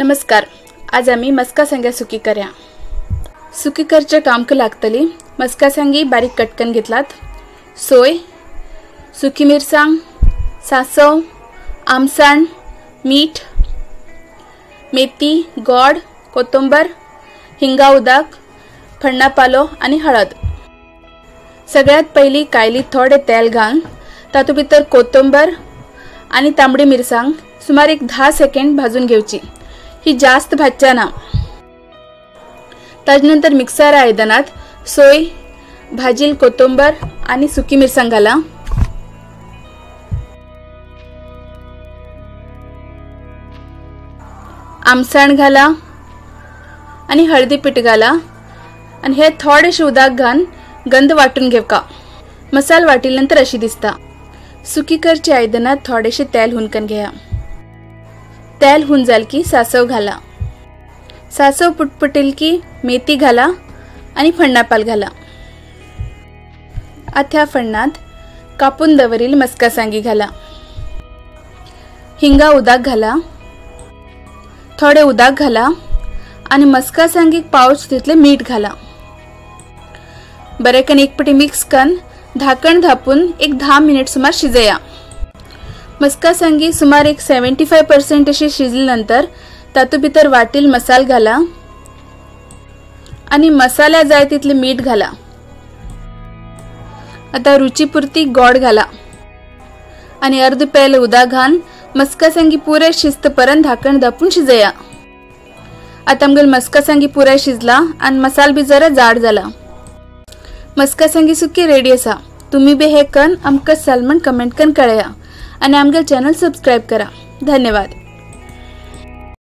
नमस्कार. आज आम्ही मस्का सांग्या सुकी करया. सुकी करच्या कामक लागतली. मस्का सांगी बारीक कटकन घेतलात. सोय सुकी मिरसांग सासव आमसाण मीठ मेथी गोड कोथंबर हिंगा उदक फण्णा पालो आणि हळद. सगळ्यात पहिली कायली थोडे तेल घालून तातूंत भितर कोथंबर आणि तांबडी मिरसांग सुमार एक धा सेकंड भाजून घेवची ही जास्त भाजच्या ना. ताजे मिक्सर आयदनात सोय भाजील कोथंबर आणि सुकी मिरसांग घाला आमसाण घाला आणि हळदी पीठ घाला आणि हे थोडेशे उदक घान गंध वाटून घेवका मसाल वाटिल्यानंतर अशी दिसता. सुकी करची आयदनात थोडेशे तेल हुनकन घ्या. तेल होऊन जाल की सासव घाला. सासव पुटपुटेल की मेथी घाला आणि फण्णापाल घाला. आता फण्णात कापून दवरील मस्का सांगी घाला. हिंगा उदाक घाला. थोडे उदाक घाला आणि मस्का सांगीक पावच तितले मीठ घाला. बरेकन एक पटी मिक्स कन धाकण धापून एक धा मिनिट सुमार शिजया. मस्का सांगी सुमार एक सेवन्टी फाय पर्सेंट अशी शिजल्यानंतर तातूंत भितर वाटील मसाल घाला आणि मसाल्या जाय तिथले मीठ घाला. आता रुचीपुरती गोड घाला. आणि अर्ध पेल उदक घाल. मस्कासांगी पुरे शिस्त परत धाकण दापून शिजया. आता आमगेल मस्कासांगी पुराय शिजला आणि मसाल बी जरा जाड जाला मस्कासांगी सुकी रेडी असा. तुम्ही बी हे कन आमकां सलमन कमेंट कन कळया. आणि आमगे चॅनल सबस्क्राईब करा. धन्यवाद.